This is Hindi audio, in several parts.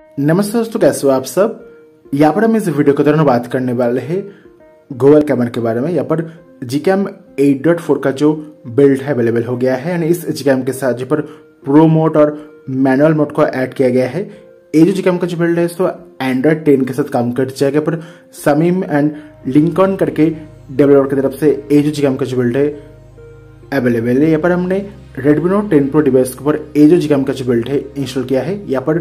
नमस्ते दोस्तों, कैसे हो आप सब? यहाँ पर हम इस वीडियो के दौरान बात करने वाले हैं गूगल कैमरा के बारे में। यहाँ पर G cam eight dot four का जो बिल्ड है अवेलेबल हो गया है, यानी इस जी कैम के साथ जो पर प्रो मोड और मैनुअल मोड को ऐड किया गया है। ये जो जी कैम का जो बिल्ड है, इसको एंड्रॉइड टेन के साथ काम कर जाएगा पर समीम एंड लिंकन करके डेवलपर की तरफ़ से ये जो जी कैम का जो बिल्ड है अवेलेबल है। यहाँ पर हमने Redmi Note 10 Pro डिवाइस के ऊपर ये जो जीएम का जो बिल्ड है इंस्टॉल किया है। यहाँ पर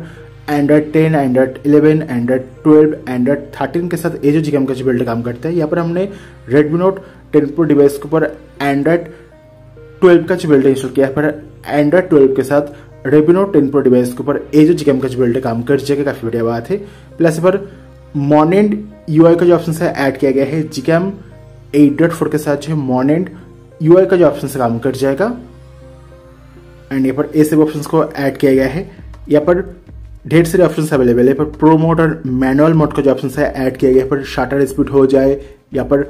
एंड्रॉइड 10, एंड्रॉइड 11, एंड्रॉइड 12, एंड्रॉइड 13 के साथ ये जो जीएम का जो बिल्ड काम करता है यहाँ पर हमने Redmi Note 10 Pro डिवाइस के ऊपर एंड्रॉइड 12 का जो बिल्ड इंस्टॉल किया पर एंड्रॉइड 12 के साथ Note 10 Pro डिवाइस के ऊपर ये जो जीएम का जो बिल्ड काम कर जाएगा काफ़ी बढ़िया बात है। प्लस पर मॉनेंड यूआई का जो ऑप्शन है ऐड किया गया है जीकेम 8.4 के साथ जो है मॉनेंड यूआई का जो ऑप्शन काम कर जाएगा। एंड यहाँ पर ए सब ऑप्शन को ऐड किया गया है। यहाँ पर ढेर सारे ऑप्शन अवेलेबल है, पर प्रो मोड और मैनुअल मोड का जो ऑप्शन है ऐड किया गया है, पर शार्टर स्पीड हो जाए, या पर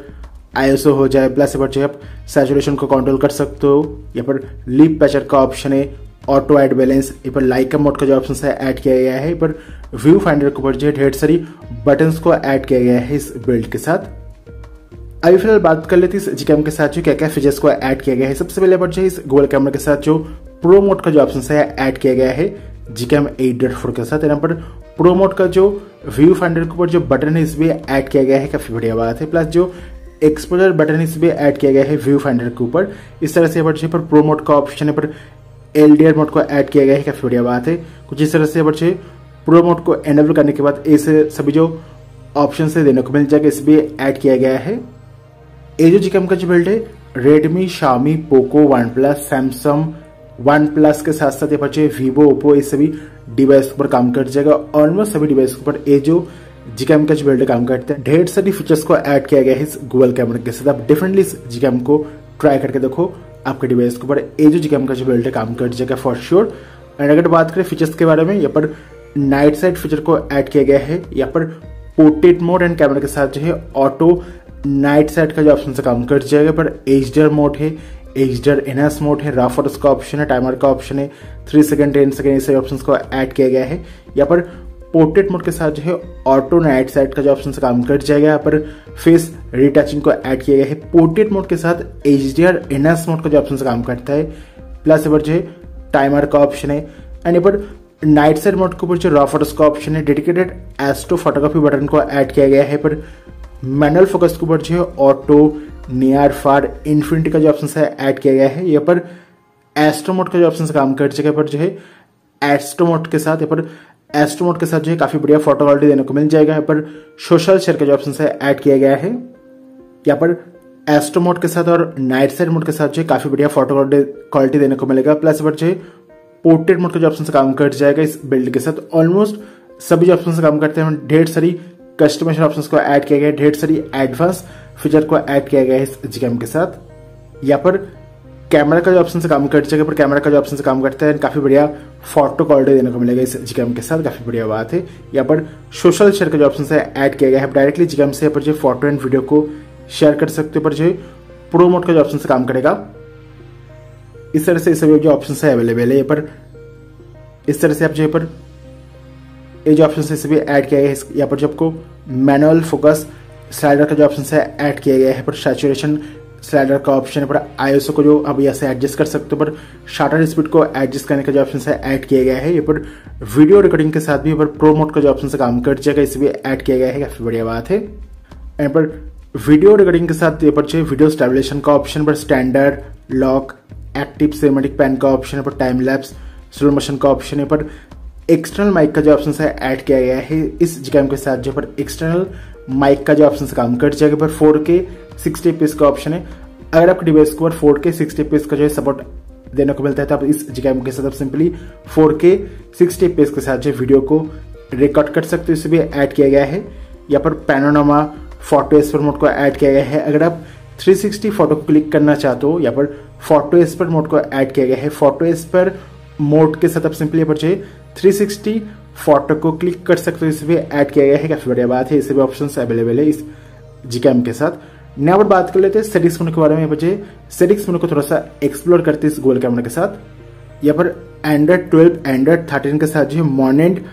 आईएसओ हो जाए प्लस यहाँ पर जो आप सैचुरेशन को कंट्रोल कर सकते हो यहाँ पर लीप पैचर का ऑप्शन है ऑटो एड बैलेंस यहाँ पर लाइक मोड का जो ऑप्शन है ऐड किया गया है, पर व्यू फाइंडर के ऊपर जो है ढेर सारी बटन्स को ऐड किया गया है इस बिल्ड के साथ। अभी फ़िलहाल बात कर लेते हैं इस जीकेम के साथ जो क्या क्या फीचर्स को ऐड किया गया है। सबसे पहले पर जो इस गूगल कैमरा के साथ जो प्रो मोड का जो ऑप्शन है ऐड किया गया है। जीकेम एट डॉट फोर के साथ। यहाँ पर प्रो मोड का जो व्यू फाइंडर के ऊपर जो बटन है, इसमें ऐड किया गया है। काफ़ी बढ़िया बात है। प्लस जो एक्सपोजर बटन इसमें ऐड किया गया है व्यू फाइंडर के ऊपर। इस तरह से पर पर प्रो मोड का ऑप्शन है पर एल डी मोड को ऐड किया गया है। काफ़ी बढ़िया बात है। कुछ इस तरह से पर प्रो मोड को एनेबल करने के बाद इस सभी जो ऑप्शन से देने को मिल जाएगा। इसमें ऐड किया गया है। ये जो जीकेम का जो बिल्ड है Redmi Xiaomi Poco OnePlus Samsung OnePlus के साथ साथ ये बचे वीवो ओप्पो ये सभी डिवाइस के ऊपर काम कर जाएगा। ऑलमोस्ट सभी डिवाइस के ऊपर ये जो जीकेम का जो बिल्ड काम करते हैं, ढेर सारी फीचर्स को ऐड किया गया है इस गूगल कैमरा के साथ। आप डिफरेंटली इस जीकेम को ट्राई करके देखो आपके डिवाइस के ऊपर। ये जो जीकेम का जो बिल्ड है काम कर जाएगा फॉर श्योर एंड अगर बात करें फीचर्स के बारे में, यहाँ पर नाइट साइड फीचर को ऐड किया गया है। यहाँ पर पोर्ट्रेट मोड एंड कैमरा के साथ जो है ऑटो नाइट साइड का जो ऑप्शन से काम कर जाएगा। पर एच मोड है H D R N S mode है राफर्स का ऑप्शन है टाइमर का ऑप्शन है थ्री सेकंड टेन सेकंड ऐसे ऑप्शन को ऐड किया गया है। यहाँ पर पोर्ट्रेट मोड के साथ जो है ऑटो नाइट साइड का जो ऑप्शन से काम कर जाएगा। यहाँ पर फेस रिटचिंग को ऐड किया गया है। पोर्ट्रेट मोड के साथ H D R N S mode का जो ऑप्शन से काम करता है। प्लस यहाँ पर जो है टाइमर का ऑप्शन है। एंड यहाँ पर नाइट साइड मोड के ऊपर जो रॉफर्स का ऑप्शन है डेडिकेटेड एस्ट्रो फोटोग्राफी बटन को ऐड किया गया है। पर मैनुअल फोकस के ऊपर जो है ऑटो नियर फार इन्फिनिटी का जो ऑप्शन है ऐड किया गया है। यहाँ पर एस्ट्रो मोड का जो ऑप्शन काम कर जगह पर जो है एस्ट्रो मोड के साथ यहाँ पर एस्ट्रो मोड के साथ जो है, काफ़ी बढ़िया फ़ोटो क्वालिटी देने को मिल जाएगा। यहाँ पर सोशल शेयर का जो ऑप्शन है ऐड किया गया है। यहाँ पर एस्ट्रो मोड के साथ और नाइट साइड मोड के साथ जो है, काफ़ी बढ़िया फ़ोटो क्वालिटी देने को मिलेगा। प्लस पर जो है पोर्ट्रेट मोड का जो ऑप्शन से काम कर जाएगा इस बिल्ड के साथ। ऑलमोस्ट सभी जो ऑप्शन से काम करते हैं ढेर सारी कस्टमाइजेशन ऑप्शंस को ऐड किया गया है। ढेर सारी एडवांस फीचर को ऐड किया गया है इस जीकेम के साथ। यहाँ पर कैमरा का जो ऑप्शन से काम कर जगह पर कैमरा का जो ऑप्शन से काम करता है, काफ़ी बढ़िया फ़ोटो क्वालिटी देने को मिलेगा इस जीकेम के साथ, काफ़ी बढ़िया बात है। यहाँ पर सोशल शेयर का जो ऑप्शन है ऐड किया गया है डायरेक्टली जीकेम से पर जो फ़ोटो एंड वीडियो को शेयर कर सकते हो, पर जो प्रो मोड का जो ऑप्शन से काम करेगा। इस तरह से सभी जो ऑप्शन है अवेलेबल है यहाँ पर इस तरह से आप जो पर ये जो ऑप्शन है सभी ऐड किया गया है। यहाँ पर जो आपको मैनुअल फोकस स्लाइडर का जो ऑप्शन है ऐड किया गया है, पर सैचुरेशन स्लाइडर का ऑप्शन है, पर आईएसओ को जो अब यहाँ से एडजस्ट कर सकते हो, पर शार्टर स्पीड को एडजस्ट करने का जो ऑप्शन है ऐड किया गया है। ये पर वीडियो रिकॉर्डिंग के साथ भी पर प्रो मोड का जो ऑप्शन से काम कर जाएगा इसे भी ऐड किया गया है, काफ़ी बढ़िया बात है। यहाँ पर वीडियो रिकॉर्डिंग के साथ ये पर जो वीडियो स्टेबलेशन का ऑप्शन पर standard lock active cinematic pan का ऑप्शन है, पर टाइम लैप्स स्लो मोशन का ऑप्शन है, पर एक्सटर्नल माइक का जो ऑप्शन है ऐड किया गया है। इस जीकेम के साथ जो पर एक्सटर्नल माइक का जो ऑप्शन काम कर जाएगा, पर फोर के सिक्सटी पीस का ऑप्शन है। अगर आपके डिवाइस को फोर के सिक्सटी पीस का जो है सपोर्ट देने को मिलता है तो आप इस जीकेम के साथ आप simply four K sixty piece के साथ जो वीडियो को रिकॉर्ड कर सकते हो। इसे भी ऐड किया गया है। यहाँ पर पैनोनामा फ़ोटो एसपर मोड को ऐड किया गया है। अगर आप 360 फ़ोटो को क्लिक करना चाहते हो, यहाँ पर फ़ोटो एसपर मोड को ऐड किया गया है। फ़ोटो एसपर मोड के साथ आप सिंपली यहाँ पर जो 360 फ़ोटो को क्लिक कर सकते हो इसमें ऐड किया गया है, काफ़ी बढ़िया बात है, इसे भी ऑप्शन अवेलेबल है इस जीकेम के साथ। पर बात कर लेते हैं सेटिक्स मोड के बारे में बचे सेटिक्स मोड को थोड़ा सा एक्सप्लोर करते हैं इस गोल कैमरा के साथ। यहाँ पर एंड्रॉइड ट्वेल्व एंड्रॉइड थर्टीन के साथ जो है मॉनेंट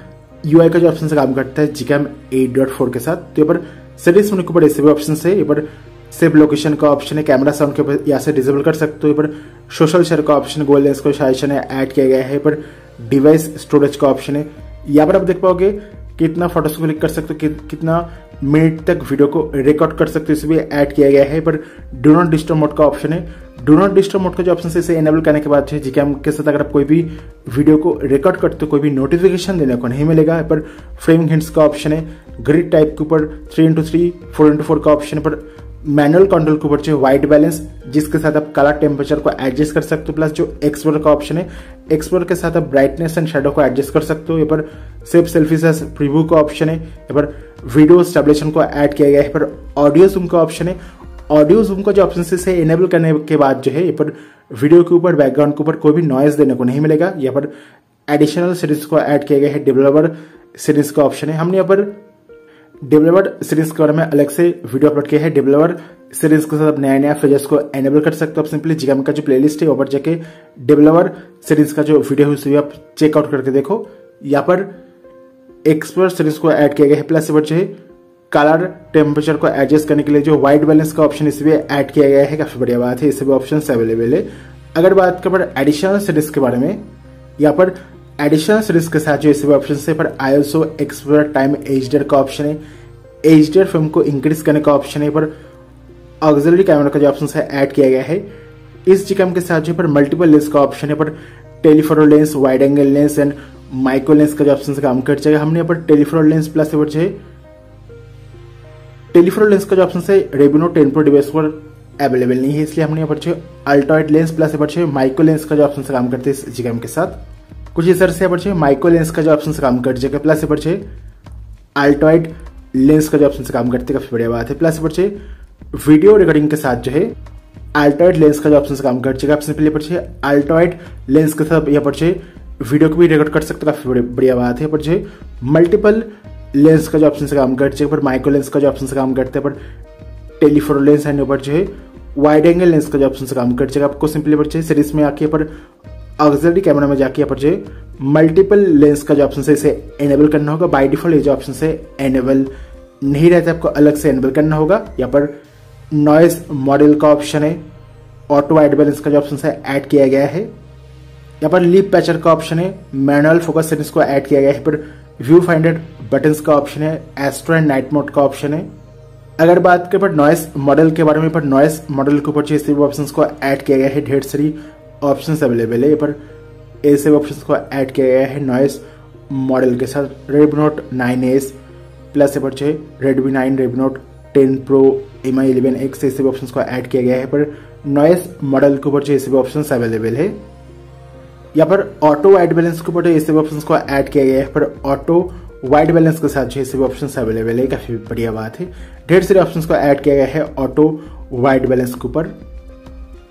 यूआई का जो ऑप्शन काम करता है जीकैम एट डॉट फोर के साथ। तो यहाँ पर सेटिंग्स होने के ऊपर ऐसे भी ऑप्शन है, यहाँ पर सेव लोकेशन का ऑप्शन है कैमरा साउंड के ऊपर यहाँ से डिजेबल कर सकते हो, यहाँ पर सोशल शेयर का ऑप्शन गोल्ड लेंस को शायद है ऐड किया गया है, यहाँ पर डिवाइस स्टोरेज का ऑप्शन है। यहाँ पर आप देख पाओगे कितना फ़ोटोज़ क्लिक कर सकते हो कि, कितना मिनट तक वीडियो को रिकॉर्ड कर सकते हो इसे भी ऐड किया गया है पर डो नॉट डिस्टर्ब मोड का ऑप्शन है। डो नॉट डिस्टर्ब मोड का जो ऑप्शन है इसे एनेबल करने के बाद जी कैम के साथ अगर आप कोई भी वीडियो को रिकॉर्ड करते हो कोई भी नोटिफिकेशन देने को नहीं मिलेगा पर फ्रेमिंग हिंट्स का ऑप्शन है ग्रिड टाइप के ऊपर three into three four into four का ऑप्शन पर मैनुअल कंट्रोल के ऊपर जो वाइट बैलेंस जिसके साथ आप कलर टेम्परेचर को एडजस्ट कर सकते हो प्लस जो एक्सप्लोर का ऑप्शन है एक्सप्लोर के साथ आप ब्राइटनेस एंड शेडो को एडजस्ट कर सकते हो। यहाँ पर सेफ़ सेल्फी से प्रीव्यू का ऑप्शन है। यहाँ पर वीडियो स्टेबलेशन को ऐड किया गया है। पर ऑडियो जूम का ऑप्शन है। ऑडियो जूम का जो ऑप्शन है इनेबल करने के बाद जो है, यहाँ पर वीडियो के ऊपर बैकग्राउंड के ऊपर कोई भी नॉइज़ देने को नहीं मिलेगा। यहाँ पर एडिशनल सीरीज़ को ऐड किया गया है। डेवलपर सीरीज़ का ऑप्शन है। हमने यहाँ पर डेवलपर सीरीज़ के बारे में अलग से वीडियो अपलोड किया है। डेवलपर सीरीज़ के साथ नया नया फीचर्स को एनेबल कर सकते हो। आप सिंपली जिगाम का जो प्लेलिस्ट है, ऊपर जाके डेवलपर सीरीज़ का जो वीडियो है, उसे भी आप चेकआउट करके देखो। यहाँ पर एक्सपर्ट सीरीज़ को ऐड किया गया है प्लस जो है कलर टेम्परेचर को एडजस्ट करने के लिए जो व्हाइट बैलेंस का ऑप्शन इसे भी ऐड किया गया है। काफ़ी बढ़िया बात है, इसे भी ऑप्शन अवेलेबल है। अगर बात करें एडिशनल सीरीज़ के बारे में, यहाँ पर एडिशनल सीरीज़ के साथ जो इसे ऑप्शन है पर आईएसओ एक्सपर्ट टाइम एच का ऑप्शन है। एच फ़िल्म को इंक्रीज करने का ऑप्शन है, पर ऑक्सिलरी कैमरा का जो ऑप्शन है ऐड किया गया है। इस जीकैम के साथ जो पर मल्टीपल लेंस का ऑप्शन है, पर telephoto lens wide angle lens and micro lens का जो ऑप्शन से काम कर जाएगा। हमने यहाँ पर टेलीफोटो लेंस प्लस यहाँ पर टेलीफोटो लेंस का जो ऑप्शन है रेबिनो टेन प्रो डिवाइस पर अवेलेबल नहीं है, इसलिए हमने यहाँ पर अल्ट्राइड लेंस प्लस यहाँ पर माइक्रो लेंस का जो ऑप्शन से काम करते हैं इस जिकम के साथ। कुछ इस तरह से यहाँ पर माइक्रो लेंस का जो ऑप्शन से काम कर जाएगा प्लस यहाँ पर अल्ट्राइड लेंस का जो ऑप्शन से काम करते काफ़ी बढ़िया बात है। प्लस यहाँ पर वीडियो रिकॉर्डिंग के साथ जो है अल्ट्राइड लेंस का जो ऑप्शन से काम कर जाएगा आप सिंपली पर अल्ट्राइड लेंस के साथ यहाँ पर वीडियो को भी रिकॉर्ड कर सकते काफ़ी बढ़िया बात है। पर मल्टीपल लेंस का जो ऑप्शन से काम करते हैं, पर माइक्रो लेंस का जो ऑप्शन से काम करते हैं, पर टेलीफोटो लेंस एंड ऊपर जो है। वाइड एंगल लेंस का जो ऑप्शन से काम कर जाएगा आपको सिंपली पर सीरीज़ में आके, पर ऑक्सिलरी कैमरा में जाके यहाँ पर जो मल्टीपल लेंस का जो ऑप्शन है इसे एनेबल करना होगा बाय डिफ़ॉल्ट ये जो ऑप्शन है एनेबल नहीं रहता, आपको अलग से एनेबल करना होगा। यहाँ पर नॉइज़ मॉडल का ऑप्शन है ऑटो वाइड बैलेंस का जो ऑप्शन है ऐड किया गया है। यहाँ पर लीप पैचर का ऑप्शन है मैनुअल फोकस सेटिंग्स को ऐड किया गया है। पर व्यू फाइंडर बटन का ऑप्शन है एस्ट्रो एंड नाइट मोड का ऑप्शन है। अगर बात करें पर नॉइस मॉडल के बारे में, पर नॉइस मॉडल के ऊपर जो ऑप्शन को ऐड किया गया है, ढेर सारी ऑप्शन अवेलेबल है। पर ऐसे ऑप्शन को ऐड किया गया है नॉइस मॉडल के साथ। Redmi note nine S plus यहाँ पर Redmi nine Redmi note ten pro M I eleven X ऐसे ऑप्शन को ऐड किया गया है। पर नॉइस मॉडल के ऊपर जो ऐसे भी ऑप्शन अवेलेबल है। यहाँ पर ऑटो वाइट बैलेंस के ऊपर जो ऐसे ऑप्शन को ऐड किया गया है। पर ऑटो वाइट बैलेंस के साथ जो ऐसे भी ऑप्शन अवेलेबल है। काफ़ी बढ़िया बात है। ढेर सारे ऑप्शन को ऐड किया गया है ऑटो वाइट बैलेंस के ऊपर।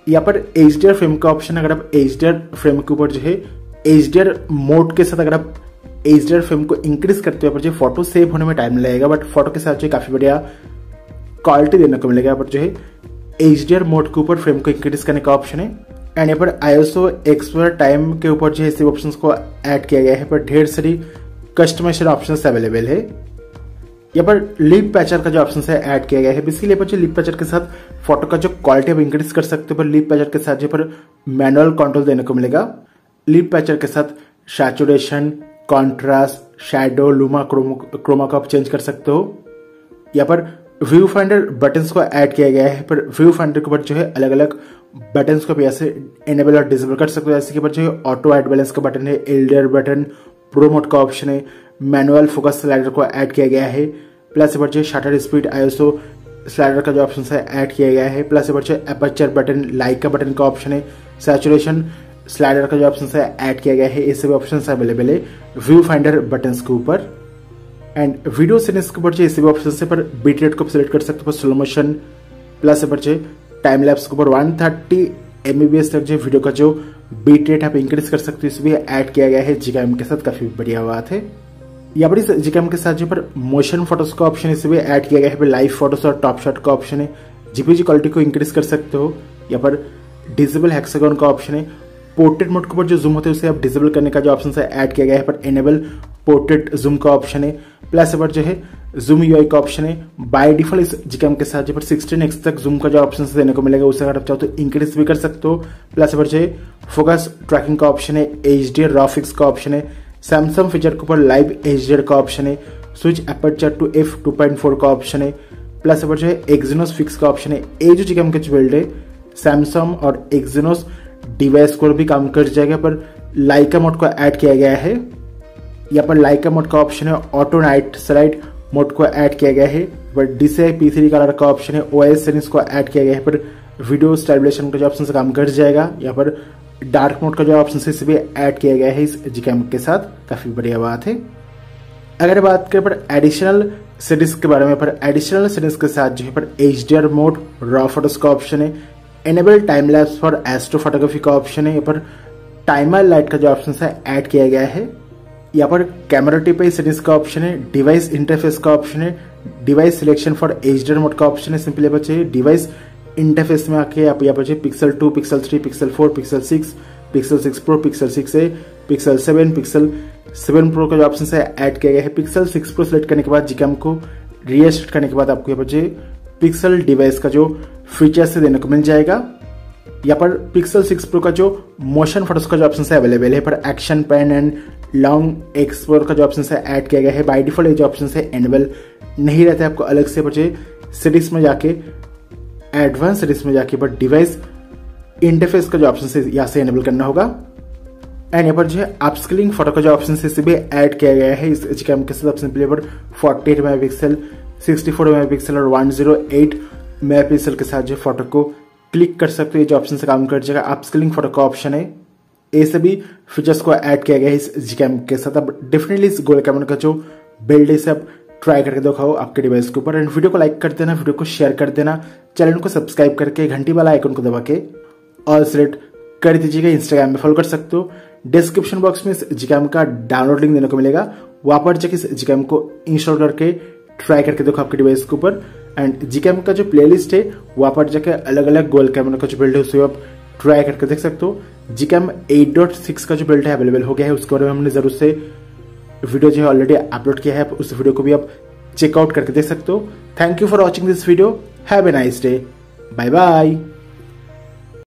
यहाँ पर एच डी फ्रेम का ऑप्शन अगर आप एच डी फ्रेम के ऊपर जो है एच डी मोड के साथ अगर आप एच डी फ्रेम को इंक्रीज करते हो जो फ़ोटो सेव होने में टाइम लगेगा बट फ़ोटो के साथ जो काफ़ी बढ़िया क्वालिटी देने को मिलेगा पर जो है। एच डी मोड के ऊपर फ्रेम को इंक्रीज करने का ऑप्शन है। एंड यहाँ पर आईएसओ एक्सपर्ट टाइम के ऊपर जो है ऑप्शन को ऐड किया गया है, पर ढेर सारी कस्टमाइजेशन ऑप्शन अवेलेबल है। यहाँ पर लिप पैचर का जो ऑप्शन है ऐड किया गया है। बेसिकली यहाँ पर लिप पैचर के साथ फ़ोटो का जो क्वालिटी आप इंक्रीज कर सकते हो पर लिप पैचर के साथ जो पर मैनुअल कंट्रोल देने को मिलेगा। लिप पैचर के साथ saturation contrast shadow luma chroma को आप चेंज कर सकते हो। यहाँ पर व्यू फाइंडर बटन्स को ऐड किया गया है। पर व्यू फाइंडर के ऊपर जो है अलग अलग बटन्स को भी ऐसे इनेबल और डिसेबल कर सकते हो। जैसे कि ऊपर जो है ऑटो एड बैलेंस का बटन है एल्डर बटन प्रोमोट का ऑप्शन है। मैनुअल फोकस स्लाइडर को ऐड किया गया है। प्लस पर शटर स्पीड आईएसओ स्लाइडर का जो ऑप्शन है, ऐड किया गया है। प्लस पर अपर्चर बटन, लाइक का बटन का ऑप्शन है। सैचुरेशन स्लाइडर का जो ऑप्शन है, ऐड किया गया है। ये सभी ऑप्शन अवेलेबल है व्यू फाइंडर बटन के ऊपर। एंड वीडियो सेटिंग्स के ऊपर सभी ऑप्शन है, पर बीट रेट को सिलेक्ट कर सकते हो स्लो मोशन प्लस पर टाइम लैप्स के ऊपर वन थर्टी एमबीबीएस तक जो वीडियो का जो बीट रेट आप इंक्रीज कर सकते हो, इस भी ऐड किया गया है। जी के साथ काफ़ी बढ़िया बात है। यहाँ पर इस जीकेम के साथ जो पर मोशन फ़ोटोज़ का ऑप्शन इसे भी ऐड किया गया है लाइव फ़ोटोज़ और टॉप शॉट का ऑप्शन है। जीपीजी क्वालिटी को इंक्रीज कर सकते हो यहाँ पर डिजिबल हेक्सागन का ऑप्शन है। पोर्ट्रेट मोड के ऊपर जो जूम होता है, उसे आप डिसेबल करने का जो ऑप्शन है ऐड किया गया है, पर एनेबल पोर्ट्रेट जूम का ऑप्शन है। प्लस पर जो है जूम यूआई का ऑप्शन है। बाय डिफ़ॉल्ट इस जीकैम के साथ जो पर सिक्सटीन एक्स तक जूम का जो ऑप्शन देने को मिलेगा, उसे अगर आप चाहो तो इंक्रीज भी कर सकते हो। प्लस पर जो है फोकस ट्रैकिंग का ऑप्शन है। एच डी रॉ का ऑप्शन है। सैमसंग फीचर के ऊपर लाइव एच का ऑप्शन है switch aperture to F two point four का ऑप्शन है प्लस पर जो है एक्जिनोस फिक्स का ऑप्शन है। ये जो जीकैम का बिल्ड है सैमसंग और एक्जिनोस डिवाइस को भी काम कर जाएगा, पर लाइका मोड को ऐड किया गया है। यहाँ पर लाइका मोड का ऑप्शन है ऑटो नाइट स्लाइड मोड को ऐड किया गया है, पर डीसीआई पी थ्री कलर का ऑप्शन है ओ एस को ऐड किया गया है, पर वीडियो स्टेबलेशन का जो ऑप्शन से काम कर जाएगा। यहाँ पर डार्क मोड का जो ऑप्शन है इसे भी ऐड किया गया है इस जीकैम के साथ, काफ़ी बढ़िया बात है। अगर बात करें पर एडिशनल सीरीज़ के बारे में, पर एडिशनल सीरीज़ के साथ जो है पर H D R mode raw photos का ऑप्शन है enable time lapse for astro photography का ऑप्शन है यहाँ पर टाइमर लाइट का जो ऑप्शन है ऐड किया गया है। यहाँ पर कैमरा टिप सेटिंग्स का ऑप्शन है डिवाइस इंटरफेस का ऑप्शन है device selection for HDR mode का ऑप्शन है सिंपली बच्चे डिवाइस इंटरफेस में आके आप यहाँ पर pixel two pixel three pixel four pixel six pixel six pro pixel six A pixel seven pixel seven pro का जो ऑप्शन है ऐड किया गया है। पिक्सल सिक्स प्रो सेलेक्ट करने के बाद जीकैम को रीएस्ट करने के बाद आपको यहाँ पर पिक्सल डिवाइस का जो फीचर से देने को मिल जाएगा। यहाँ पर पिक्सल सिक्स प्रो का जो मोशन फ़ोटोज़ का जो ऑप्शन है अवेलेबल है। पर action pen and long explore का जो ऑप्शन है ऐड किया गया है। बाई डिफ़ॉल्ट जो ऑप्शन है एनेबल नहीं रहता है। आपको अलग से बचे सीरीज़ में जाके एडवांस सीरीज़ में जाके बट डिवाइस इंटरफेस का जो ऑप्शन है यहाँ से एनेबल करना होगा। एंड यहाँ पर जो है अपस्किलिंग फ़ोटो का जो ऑप्शन है इसे भी ऐड किया गया है। इस कैम के साथ सिंपली पर forty eight megapixel megapixel और one zero eight megapixel के साथ जो फ़ोटो को क्लिक कर सकते हो। ये जो ऑप्शन से काम कर जाएगा। अपस्किलिंग फ़ोटो का ऑप्शन है। ये सभी फीचर्स को ऐड किया गया है इस जी के साथ। अब डेफिनेटली इस गोल कैमरा का जो बिल्ड है आप ट्राई करके दिखाओ आपके डिवाइस के ऊपर। एंड वीडियो को लाइक कर देना, वीडियो को शेयर कर देना। चैनल को सब्सक्राइब करके घंटी वाला आइकन को दबा के ऑल सेलेक्ट कर दीजिएगा। इंस्टाग्राम में फॉलो कर सकते हो। डिस्क्रिप्शन बॉक्स में इस जीकैम का डाउनलोड लिंक देने को मिलेगा। वहाँ पर जाके इस जीकैम को इंस्टॉल करके ट्राई करके देखो आपके डिवाइस के ऊपर। एंड जी कैम का जो प्लेलिस्ट है, वहाँ पर जाके अलग अलग गोल कैमरा का जो बिल्ड है, उसे आप ट्राई करके देख सकते हो। जी कैम एट डॉट सिक्स का जो बिल्ड है अवेलेबल हो गया है। उसके बारे में हमने ज़रूर से वीडियो जो है ऑलरेडी अपलोड किया है उस वीडियो को भी आप चेकआउट करके देख सकते हो। Thank you for watching this video have a nice day bye bye